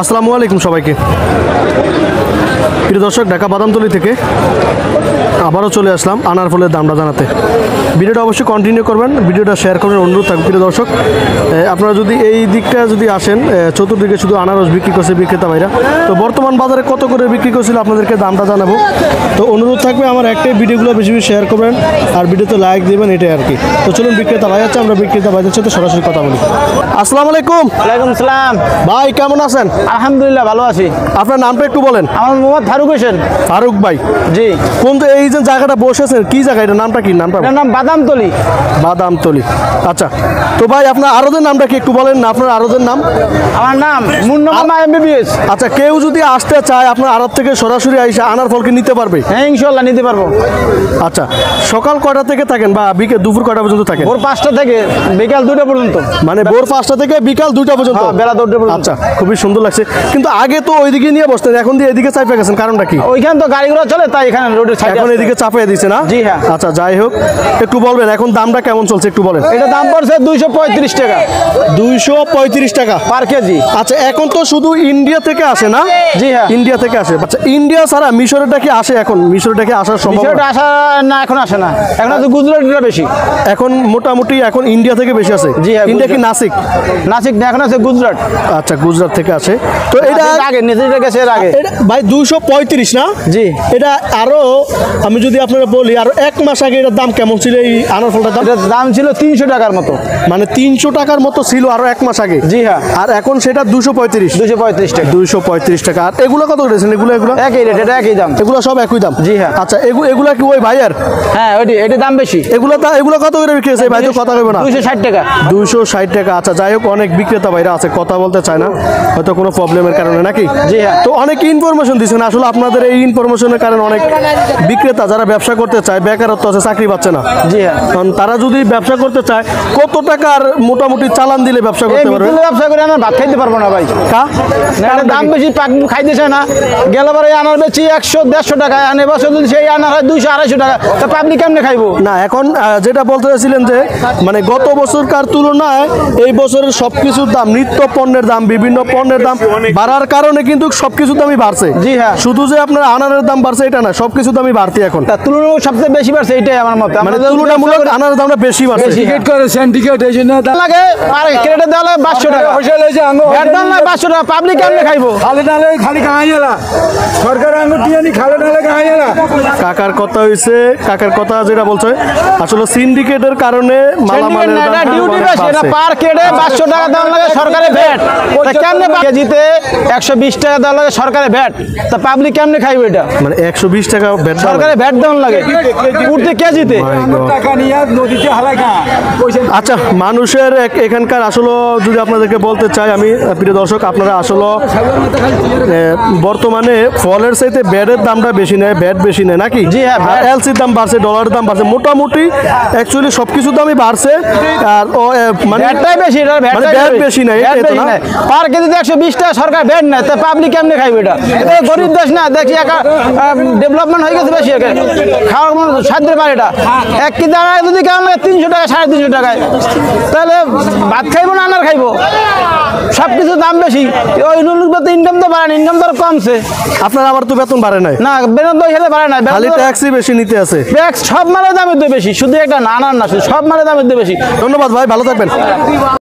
আসসালামু আলাইকুম সবাইকে। প্রিয় দর্শক ঢাকা বাদামতলি থেকে আবারও চলে আসলাম আনার ফলের দামটা জানাতে। ভিডিওটা অবশ্যই কন্টিনিউ করবেন ভিডিওটা শেয়ার করার অনুরোধ থাকবে। প্রিয় দর্শক আপনারা যদি এই দিকটা যদি আসেন চতুর্দিকে শুধু আনারস বিক্রি করছে বিক্রেতা ভাইরা। তো বর্তমান বাজারে কত করে বিক্রি করছিল আপনাদেরকে দামটা জানাব। তো অনুরোধ থাকবে আমার একটাই ভিডিওগুলো বেশি বেশি শেয়ার করবেন আর ভিডিওতে লাইক দেবেন এটাই আর কি। তো চলুন বিক্রেতা ভাই আছে আমরা বিক্রেতা ভাইদের সাথে সরাসরি কথা বলি। আসসালামু আলাইকুম। ওয়ালাইকুম সালাম। ভাই কেমন আছেন? আলহামদুলিল্লাহ ভালো আছি। আপনার নামটা একটু বলেন। আমার মোহাম্মদ ফারুক হোসেন। ফারুক ভাই। জি। কোন তো এই যে জায়গাটা বসেছেন কি জায়গা এটা? নামটা কি? নামটা এটার নাম বাদামতলি। বাদামতলি। আচ্ছা। তো ভাই আপনার আরোদের নামটা কি একটু বলেন? না আপনার আরোদের নাম? আমার নাম মুন্নমা এমবিবিএস। আচ্ছা কেউ যদি আসতে চায় আপনার আড়ত থেকে সরাসরি আইসা আনার ফলকে নিতে পারবে? হ্যাঁ ইনশাল্লাহ নিতে পারব। আচ্ছা সকাল কয়টা থেকে থাকেন বা বিকেল দুপুর কয়টা পর্যন্ত থাকেন? ভোর পাঁচটা থেকে বিকাল দুটো পর্যন্ত। মানে ভোর পাঁচটা থেকে বিকাল দুইটা পর্যন্ত? হ্যাঁ, বেলা দুটো পর্যন্ত। আচ্ছা খুবই সুন্দর লাগছে কিন্তু আগে তো ওইদিকে নিয়ে বসতেন এখন দিয়ে এদিকে চাপে গেছেন কারণটা কি? ওইখানে তো গাড়িগুলো চলে তাই এখানে রোডের সাইডে এখন এদিকে চাপিয়ে দিছে না? জি হ্যাঁ। আচ্ছা যাই হোক একটু বলবেন এখন দামটা কেমন চলছে একটু বলেন। এটা দাম পড়ছে দুইশো পঁয়ত্রিশ টাকা। দুইশো পঁয়ত্রিশ টাকা? Per KG. আচ্ছা এখন তো শুধু ইন্ডিয়া থেকে আসে না? জি হ্যাঁ। ইন্ডিয়া থেকে আসে। আচ্ছা ইন্ডিয়া ছাড়া মিশরেটা কি আসে এখন? মিশরটা কি আসার সম্ভব আসা না এখন আসে না। এখন তো গুজরাটিটা বেশি। এখন মোটামুটি এখন ইন্ডিয়া থেকে বেশি আছে। জি হ্যাঁ, ইন্ডিয়া কি নাসিক? নাসিক না এখন আছে গুজরাট। আচ্ছা গুজরাট থেকে আসে। তো এটা এটা আগে নিজেটা গেছে এর আগে। ভাই দুইশো পঁয়ত্রিশ না? জি। এটা আরও আমি যদি আপনারা বলি আরও এক মাস আগে এটার দাম কেমন ছিল এই আনার ফলটার দাম দাম ছিল তিনশো টাকার মতো। মানে তিনশো টাকার মতো ছিল আরও এক মাস আগে? জি হ্যাঁ। আর এখন সেটা দুশো পঁয়ত্রিশ। দুশো পঁয়ত্রিশ টাকা। দুইশো পঁয়ত্রিশ টাকা। আর এগুলো কত করেছেন এগুলো এগুলো? একই রেট এটা একই দাম। এগুলো সব একই দাম? জি হ্যাঁ। আচ্ছা এগুলো এগুলো কি ওই ভাইয়ার? হ্যাঁ ওইটি এটির দাম বেশি। এগুলো তা এগুলো কত করে বিক্রি হয়েছে? ভাই তো কথা কইবে না। দুইশো ষাট টাকা। দুইশো ষাট টাকা। আচ্ছা যাই হোক অনেক বিক্রেতা ভাইরা আছে কথা বলতে চায় না। হয়তো কোনো প্রবলেমের কারণে নাকি? জি হ্যাঁ। তো অনেক ইনফরমেশন দিচ্ছেন আসলে আপনাদের এই ইনফরমেশনের কারণে অনেক বিক্রেতা যারা ব্যবসা করতে চায় বেকারত্ব আছে চাকরি পাচ্ছে না। জি হ্যাঁ। কারণ তারা যদি ব্যবসা করতে চায় কত টাকার মোটামুটি চালান দিলে ব্যবসা করতে পারবে? ব্যবসা করে আমার ভাত খাইতে পারব না ভাই। কা? দাম বেশি পাক খাইতে চায় না গেলবারে আনার বেশি একশো দেড়শো টাকা আর এবছর যদি সেই আনার হয় দুইশো আড়াইশো টাকা তা পাবলিক কেমনে খাইবো? না এখন যেটা বলতে চাইছিলেন যে মানে গত বছরকার তুলনায় এই বছরের সব কিছুর দাম নিত্য পণ্যের দাম বিভিন্ন পণ্যের দাম বাড়ার কারণে কিন্তু সব কিছুর দামই বাড়ছে। জি হ্যাঁ। শুধু যে আপনার আনারের দাম বাড়ছে এটা না সব কিছুর দামই বাড়তি এখন। তা তুলনামূলক সবচেয়ে বেশি বাড়ছে এইটাই আমার মতে। মানে তুলনামূলক আনারের দামটা বেশি বাড়ছে। টিকিট করে সিন্ডিকেট এই জন্য দাম লাগে আর ক্রেডিট লাগে পাঁচশো টাকা। হোটেল এসে আঙ্গ ভ্যাট দাম লাগে পাঁচশো টাকা পাবলিক কেমনে খাইবো। খালে নালে খালি গাঁয়ে এলা সরকার আঙ্গুর দিয়ে নি খালে নালে গাঁয়ে এলা কাকার কথা হইছে কাকার কথা যেটা বলছে আসলে সিন্ডিকেটের কারণে মালামালের দাম কিন্তু ডিউটি বেশি বাড়ছে। পার কেটে পাঁচশো টাকা দাম লাগে তা কেমনে কেজিতে একশো বিশ টাকা দেওয়া লাগে ভ্যাট। তা পাবলিক কেমনে খাইবে এটা? মানে একশো বিশ টাকা ভ্যাট লাগে। উঠতে কেজিতে। নিয়ে পয়সা আচ্ছা মানুষের এখানকার আসলে যদি আপনাদেরকে বলতে চাই আমি প্রিয় দর্শক আপনারা আসলে বর্তমানে ফলের চাইতে ব্যাটের দামটা বেশি নেয় ব্যাট বেশি নেয় নাকি? জি হ্যাঁ, এলসির দাম বাড়ছে ডলারের দাম বাড়ছে। মোটামুটি অ্যাকচুয়ালি সব কিছুর দামই বাড়ছে। আর ও মানে বেশি এটা মানে ভ্যাট বেশি। না, না? না। পার কেজিতে একশো বিশ টাকা সরকার ভ্যাট নেয়। তা পাবলিক কেমনে খাইবে এটা? গরিব দেশ না দেখি ডেভেলপমেন্ট হয়ে গেছে বেশি একে। খাওয়ার মতো সাধ্যের পারে এটা। এক কেজি আনার যদি কেমন লাগে তিনশো টাকা সাড়ে তিনশো টাকায় তাহলে ভাত খাইবো না আনার খাইবো? সব কিছুর দাম বেশি। ওই নুনুর ইনকাম তো বাড়ে না ইনকাম তো কমছে। আপনার আবার তো বেতন বাড়ে নাই। না বেতন তো এখানে বাড়ে না খালি ট্যাক্সই বেশি নিতে আছে। ব্যাগ সব মালের দামের তো বেশি শুধু একটা নানার না শুধু সব মালের দামের তো বেশি। ধন্যবাদ ভাই ভালো থাকবেন।